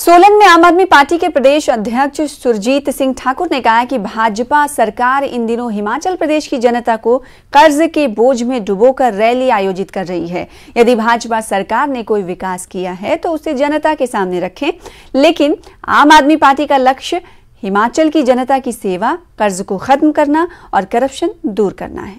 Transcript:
सोलन में आम आदमी पार्टी के प्रदेश अध्यक्ष सुरजीत सिंह ठाकुर ने कहा कि भाजपा सरकार इन दिनों हिमाचल प्रदेश की जनता को कर्ज के बोझ में डुबोकर रैली आयोजित कर रही है। यदि भाजपा सरकार ने कोई विकास किया है तो उसे जनता के सामने रखें। लेकिन आम आदमी पार्टी का लक्ष्य हिमाचल की जनता की सेवा, कर्ज को खत्म करना और करप्शन दूर करना है।